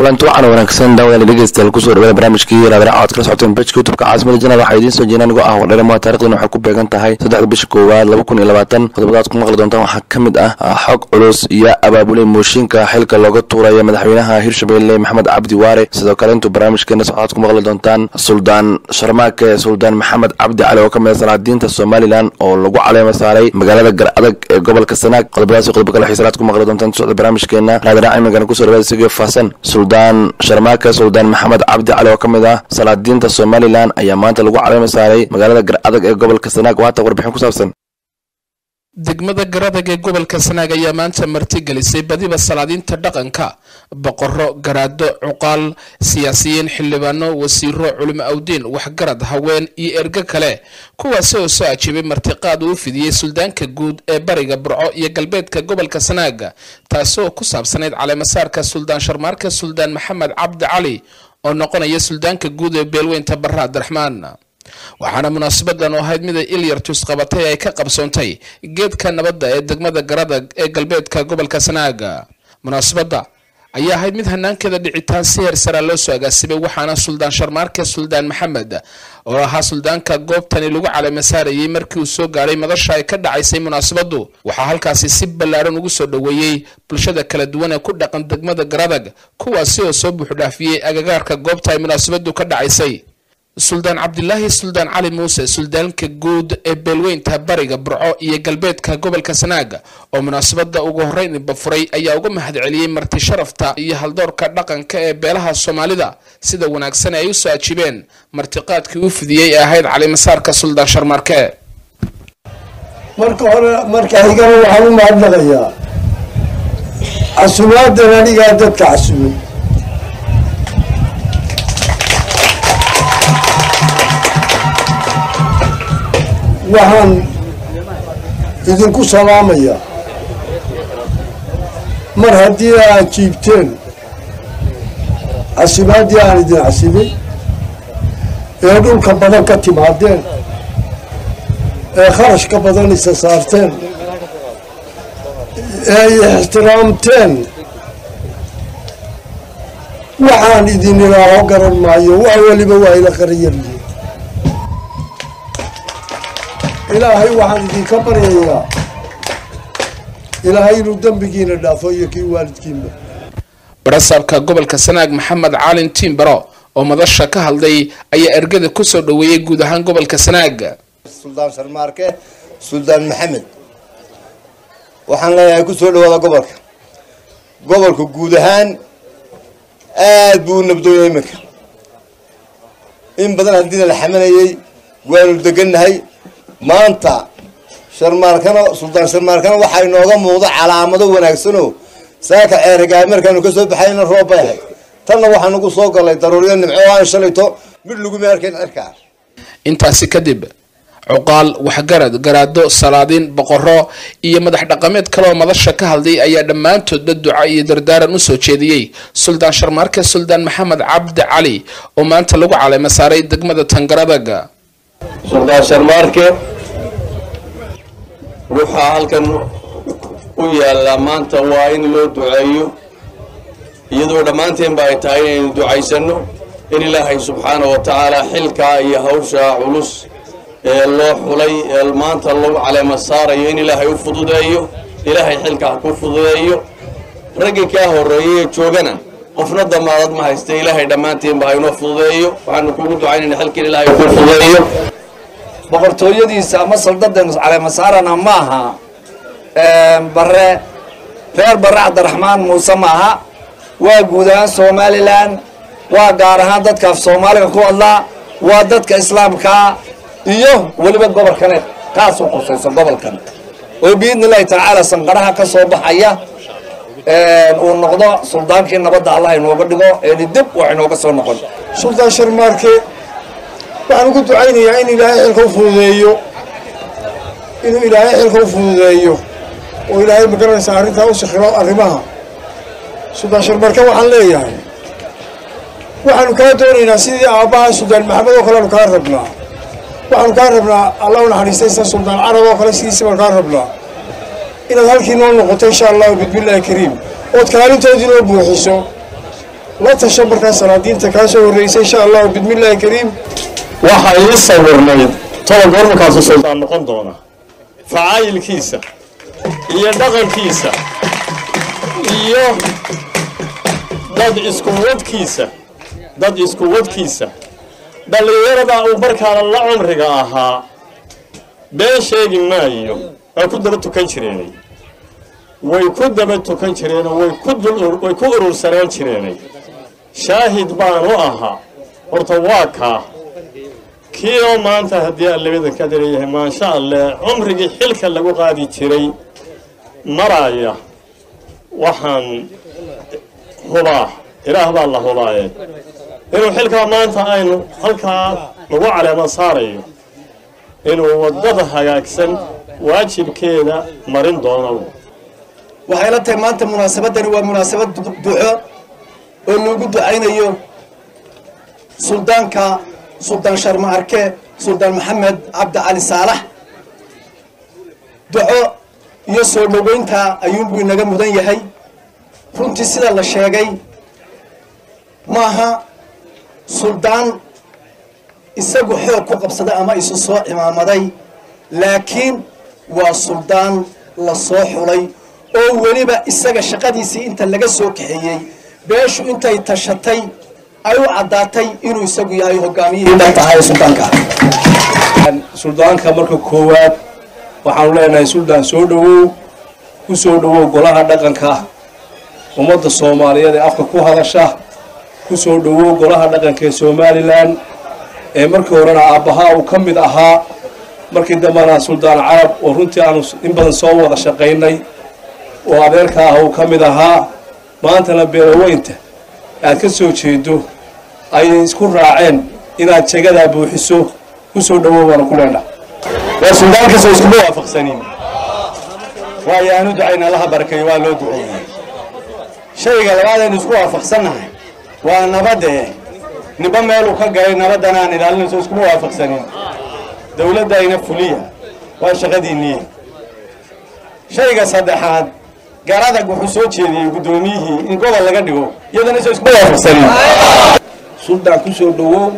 kulanti wacan wanaagsan daawadaal dhegeystayaal ku soo dhawaada barnaamijkii raadaraca oad kala socoteen bejka youtubeka caasimada janal waxaa idiin soo jeena anigoo ah wardheerema taarikhdan waxay ku beegan tahay saddexda bisha koowaad laba kun iyo labaatan. Qodobadaad ku maqli doontaan waxaa ka mid ah xog culus iyo abaabulay mooshinka xilka looga tuuraya madaxweynaha hirshabelle maxamed cabdi waare. Sidoo kale intuu barnaamijkeena waxaad ku maqli doontaan suldaan sharmaake suldaan maxamed cabdi cali oo ka mid a salaadiinta somalilan oo lagu caleema saaray magaalada gar adag ee gobolka sanaag. Qodobadaasi qodobo kale xiisalaad ku maqli doontaan socda barnaamijkeena. Raadaraca imigana ku soo dhawaada sigio faasan suldaan sharmaake suldaan maxamed cabdi cali oo ka mid ah salaadiinta somalilan ayaa maanta lagu caleema saaray magaalada gar adag ee gobolka sanaag. Waata warbixin ku saabsan degmada garadag ee gobolka sanaag ayaa maanta martigelisay badiba salaadiinta dhaqanka boqoro garaado cuqaal siyaasiyiin xildhibaano wasiiro culimo awdiin waxgarad haween iyo ergo kale kuwaasi oo soo ajiibay martiqaad uu u fidiyey suldaanka guud ee bariga burco iyo galbeedka gobolka sanaag taasi oo ku saabsanayd caleemasaarka suldaan sharmaarka suldaan maxamed cabdi cali oo noqonaya suldaanka guud ee beelweynta barre abdiraxmaan waxaana munaasabadan oo ahayd mida ilyartus qabatay ay ka qabsoontay geedka nabadda ee degmada garadag ee galbeedka gobolka sanaaga. Munaasabadda ayaa ahayd mid hanaankeeda dhicitaan si heer saraa loo soo agaasimay waxaana suldaan sharmaarke suldaan maxamed oo ahaa suldaanka goobtani lagu caleemasaarayay markii uu soo gaadhay madasha ay ka dhacaysay munaasabadu waxaa halkaasi si ballaaran ugu soo dhoweeyey bulshada kala duwan ee ku dhaqan degmada garadag kuwaasi oo soo buuxdhaafiyey agagaarka goobta ay munaasabadu ka dhacaysay suldaan cabdilaahi suldaan cali muuse suldaanka guud ee beelweynta bariga burco iyo galbeedka gobolka sanaaga. Oo munaasabada ugu horeyn bafuray ayaa uga mahad celiyey marti sharafta iyo haldoorka dhaqanka ee beelaha soomaalida. Sida wanaagsan ay u soo ajiibeen martiqaadkii u fidiyey ee ahayd calimasaarka suldaan sharmarke marka hore marka xigana waxaan u mahadnaqayaa casumaadan anigaa dadka casumay waxaan idinku salaamayaa mar haddii aad jiibteen casimaadii aan idin casibay ee dhulka badan ka timaadeen ee kharashka badan isa saarteen ee ixtiraamteen waxaan idin ilaaho garan maayo wax weliba waa ila qariyaryihin ilaahay waxaan idinka baryayaa ilaahay inuu dembigiina dhaafo iyo kii waalidkiinba. Barasaabka gobolka sanaag maxamed caalin tiimbaro oo madasha ka hadlay ayaa ergada ku soo dhoweeyey guud ahaan gobolka sanaag. Suldaan sharmaarke suldaan maxamed. Waxaan leeyahay ku soo dhawaada gobolka. Gobolka guud ahaan aad buu u nabdooya iminka in badan haddiina la xamanayay waanu degannahay maanta sharmaarkana suldaan sharmaarkana waxaa inooga muuqda calaamado wanaagsanoo saaka ceerigaa markaanu ka soo baxayna roob bay ahayd tanna waxaa nagu soo galay daruuriyo nimco aan shalayto mid laguma arkayn cirkaa intaasi kadib cuqaal waxgarad garaado salaadiin boqoro iyo madax dhaqameed kaleoo madasha ka hadlay ayaa dhammaantoodba duca iyo dardaaran u soo jeediyey. Suldaan sharmaarke suldaan maxamed cabdi cali oo maanta lagu caleema saaray degmada tangaradaga suldaan sharmaarke waxaa halkan u yaallaa maanta waa in loo duceeyo. Iyadoo dhammaanteenba ay tahay inaynu ducaysanno in ilaahay subxaana wa tacaala xilkaa iyo hawsha culus ee loo xulay ee maanta lagu caleema saarayo in ilaahay u fududeeyo ilaahay xilkaa ku fududeeyo. Raggii kaa horreeyay ee joogana qofna damaadad ma haysta ilaahay dhammaanteenba haynoo fududeeyo. Waxaanu kugu ducaynayna xilkan ilaahay ku fududeeyo boqortooyadiisa ama saldadeenu caleemasaarana ma aha bare reer bare cabdiraxmaan muuse maaha. Waa guud ahaan somalilan waa gaar ahaan dadka af soomaaliga ku hadlaa waa dadka islaamkaa iyo weliba gobolkane kaas u qusayso gobolkan. Oo biidni illahi tacaala sanqaraha ka soo baxaya uu noqdo suldaankii nabadda allah inooga dhigo eeni dib wax inooga soo noqon. Suldaan sharmaarke waxaan ugu ducaynayaa in ilaahay xilka u fududeeyo. Inuu ilaahay xilka u fududeeyo. Oo ilaahay magaranaysa arrintaa u sikhiro arrimaha. Suldaan sharmaarke waxaan leeyahay. Waxaanu kaa doonaynaa sidii aabbaha suldaan maxamed oo kale aanu kaa rabnaa. Waxaanu kaa rabnaa allah u naxariistaysa suldaan carab oo kale sidiisi baanu kaa rabnaa. Inaad halkii noo noqoto insha allahu bismillaahi kariim ood kaalintoodii noo buuxiso la tasha markaa salaadiinta kaa soo horreysay insha allahu bismillaahi kariim waxaa ii sawirnay toban gormarkaasu suldaan noqon doona facaayilkiisa iyo dhaqankiisa iyo dad isku wadkiisa dad isku dhallinyarada uu markaana la cumriga ahaa been sheegi maayo way ku daba tukan jireenay way ku daba tukan jireenoo way ku way ku urursanaan jireenay shaahid baanu ahaa horta waa kaa kii oo maanta haddii allabadan ka dareeyahay maasha alleh cumrigii xilka lagu qaadi jiray maraya waxaan hubaa ilaah baa la hubaaye inuu xilkaa maanta aynu halkaa lagu caleema saarayo inuu waddada hagaagsan waajibkeeda marin doono. Waxay la tahay maanta munaasabadani waa munaasabad duco oo loogu ducaynayo suldaanka suldaan sharma arke suldaan maxamed cabdi cali saalax duco iyo soo dhoweynta ayuunbuu inaga mudan yahay. Runtii sida la sheegay maaha suldaan isagu xoog ku qabsaday ama isu soo cimaamaday laakiin waa suldaan la soo xulay oo weliba isaga shaqadiisii inta laga soo kaxeeyey. Beeshu intay tashatay ay caddaatay inuu isagu yahay hogaamiyihii dhabta ahaa ee suldaanka suldaanka marka koowaad waxaanu leenahay suldaan soo dhowow ku soo dhowow golaha dhaqanka. Ummadda soomaaliyeed ee afka ku hadasha ku soo dhowow golaha dhaqanka ee somalilan ee markii horena aabbahaa uu ka mid ahaa markii dambena suldaan carab oo runtii aanu in badan soo wada shaqaynay oo adeerka ah uu ka mid ahaa maantana beelaweynta aad ka soo jeedo ayay isku raaceen inaad jagadaa buuxiso ku soo dhowow baanu ku leenaha waa suldaankiisoo iskuma waafaqsanin waayo aanu ducayna allaha barakeeyo waa loo duceeyey shayga labaad aynu isku waafaqsannahay waa nabadee ninba meeluu ka galay nabaddan aan ilaalinayso iskuma waafaqsanin dowladda ayna fuliya. Waa shaqadiinniye shayga saddexaad garadag wuxuu soo jeediyey guddoomiyihii in gobol laga dhigo iyadana waafaqsanin suldaan ku soo dhowow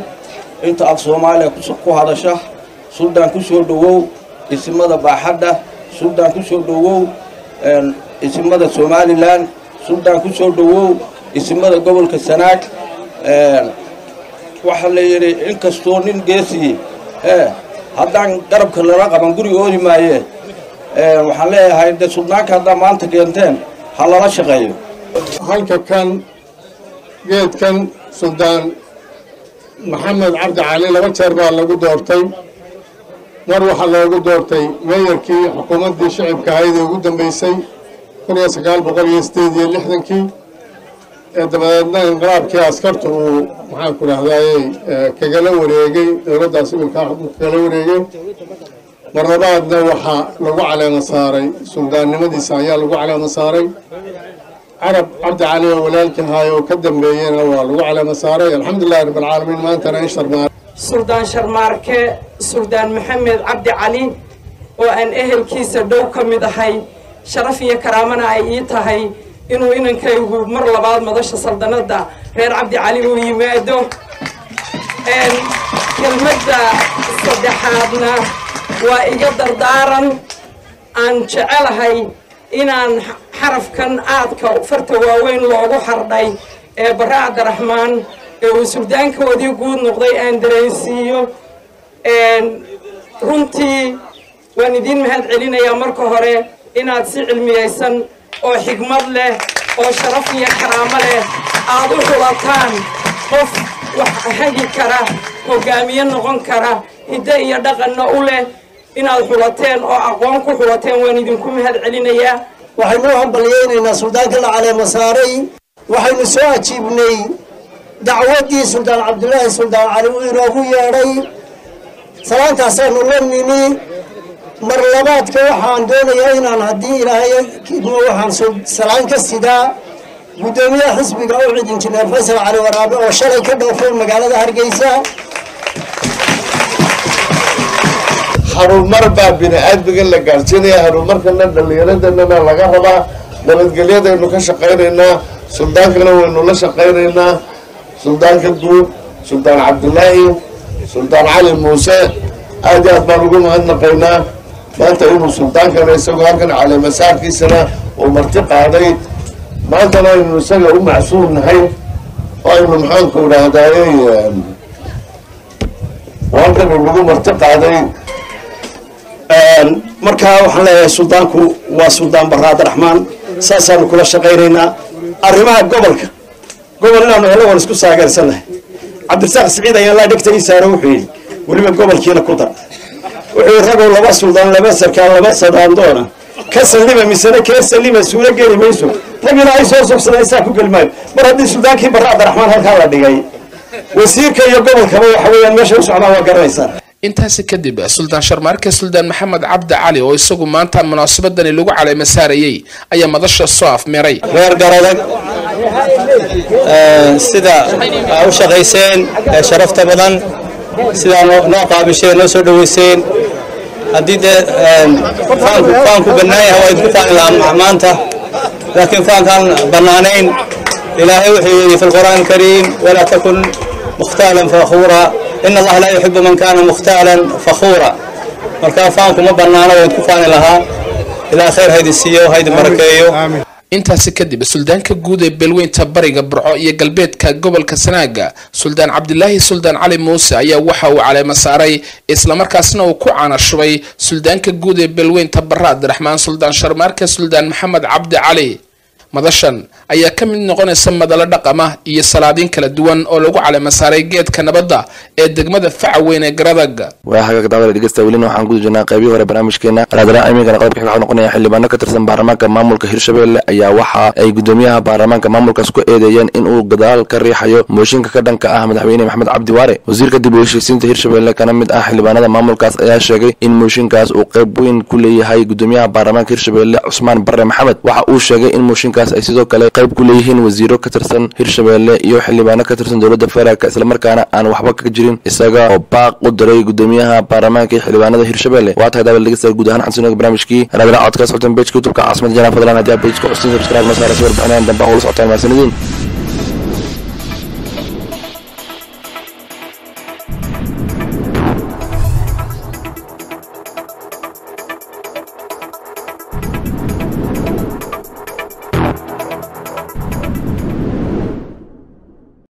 inta af soomaaliya ku hadasha suldaan ku soo dhowow isimada baaxadda suldaan ku soo dhowow isimada somalilan suldaan ku soo dhowow isimada gobolka sanaag waxaa la yidhi inkastoo nin geesiye ee haddaan garabka lala qaban guri oodi maaye waxaan leeyahay de suldaanka haddaa maanta keenteen ha lala shaqeeyo. Halka kan geedkan suldaan maxamed cabdi cali laba jeer baa lagu doortay. Mar waxaa loogu doortay meeyarkii xukuumaddii shicibka ahayd ee ugu dambeysay kun iyo sagaal boqol iyo sideed iyo lixdankii. Ee dabadeedna inqilaabkii askartu uu maxaanku dhahdaayey kagala wareegay dowladdaas iminkaa kagala wareegay mar labaadna waxaa lagu caleema saaray suldaannimadiisa ayaa lagu caleema saaray. Carab cabdi cali oo walaalkii ahaay oo ka dambeeyena waa lagu caleema saaray. Alxamdulilahi rabbilcaalamiin maantana in sharmaa suldaan sharmaarke suldaan maxamed cabdi cali oo aan ehelkiisa dhow ka mid ahay sharaf iyo karaamana ay ii tahay inuu inankaygu mar labaad madasha saldanadda reer cabdi cali uu yimaado. Kelmadda saddexaadna waa iga dardaaran aan jecelahay inaan xarafkan aadka farta waaweyn loogu xardhay ee barre cabdiraxmaan ee uu suldaankoodii guud noqday aan dareensiiyo. Runtii waan idiin mahad celinayaa marka hore inaad si cilmiyaysan oo xigmad leh oo sharaf iyo karaamo leh aad u xulataan qof wax hagi kara hogaamiye noqon kara hiddo iyo dhaqanna u leh inaad xulateen oo aqoon ku xulateen waan idinku mahad celinayaa. Waxaynu u hambalyaynaynaa suldaanka la caleema saaray. Waxaynu soo ajiibnay dacwaddii suldaan cabdulaahi suldaan cali uu inoogu yeedhay. Salaantaasaanu la nimi mar labaadka waxaan doonayaa inaan haddii ilaahay kidmo waxaan salaan ka sidaa. Guddoomiyaha xisbiga ucid injineer faysal cali waraabe oo shalay ka dhoofay magaalada hargeysa harumar baa bini aadmiga la gaarsiinaya harumarkana dhallinyaradeenana laga rabaa. Nabadgelyadaynu ka shaqaynaynaa suldaankana waynu la shaqaynaynaa suldaanka guud suldaan cabdilaahi suldaan cali muuse aad iyo aad baan ugu mahadnaqaynaa maanta inuu suldaankana isagoo halkan caleemasaarkiisana uu marti qaaday maantana aynu isaga u macsuum nahay oo aynu maxaanku idhaahdaayey halkan uu nagu marti qaaday markaa waxaan leeyahay suldaanku waa suldaan barre abdiraxmaan saasaanu kula shaqaynaynaa arrimaha gobolka. Gobol inaanu hello isku saageersannahay cabdirasaaq siciid ayaan laa dhegta ii saaro wuxuu yidhi weliba gobolkiina ku dar. Wuxuu yidhi ragoo laba suldaan laba sarkaan laba sadaandoona. Ka sallima misena kee sallima suuro geli mayso. Rag ilaahay soo sobsaday saa ku geli maayo. Mar haddii suldaankii barre abdiraxmaan halkaa la dhigay wasiirka iyo gobolkaba waxa weeyaan meesha u socdaan waa garanaysaan intaasi kadib suldaan sharmaarke suldaan maxamed cabdi cali oo isagu maanta munaasabadani lagu caleema saarayey ayaa madasha soo afmeeray reer garadag sida aa u shaqayseen ee sharafta badan sidaa noo qaabisheen noo soo dhaweyseen haddii dee faanku faanku bannaan yahay waa idinku faani lahaa maanta. Laakiin faankaan bannaanayn ilaahay wuxuu yidhi fi lqur'aan alkariim walaa takun mukhtaalan fakhuura in allaha laa yuxibu man kaana mukhtaalan fakhuura markaa faanku ma bannaano waa idinku faani lahaa ilaa khayr haydin siiyo haydin barakeeyo intaasi kadib suldaanka guud ee beelweynta bariga burco iyo galbeedka gobolka sanaaga suldaan cabdilaahi suldaan cali muuse ayaa waxa uu caleema saaray islamarkaasna uu ku caanashubay suldaanka guud ee beelweynta barre abdiraxmaan suldaan sharmaarke suldaan maxamed cabdi cali madashan ayaa ka mid noqonaysa madalo dhaqama iyo salaadiin kala duwan oo lagu caleema saaray geedka nabadda ee degmada faca weyn ee garadag waa hagaag daawada dhegeysta welina waxaan guda jirnaa qaybihii hore barnaamijkeena. Raadaraha iminkana qodobka waxaa noqonaya xildhibaano ka tirsan baarlamaanka maamulka hirshabelle ayaa waxa ay gudoomiyaha baarlamaanka maamulkaas ku eedeeyeen in uu gadaal ka riixayo mooshinka ka dhanka ah madaxweyne maxamed cabdi waare. Wasiirka dib u hirshabelle kana mid ah xildhibaanada maamulkaas ayaa sheegay in mooshinkaas uu qayb weyn ku leeyahay gudoomiyaha baarlamaanka hirshabelle cusmaan barre maxamed. Waxa uu sheegay in mooshinkaas ay sidoo kale qayb ku leeyihiin wasiiro ka tirsan hirshabelle iyo xildhibaano ka tirsan dowladda federaalk islamarkaana aan waxba ka jirin isaga oo baaq u diray gudoomiyaha baarlamaanka iyo xildhibaanada hirshabelle waa tahay daawal dhegeysta guud ahaan xansunoga barnaamijkii raadina codka socotan bejka youtubeka caasimada janaa fadlan haddii aa bejka custin subscribe noo saara si warbixinayan dambe ula socotaan mahadsanidin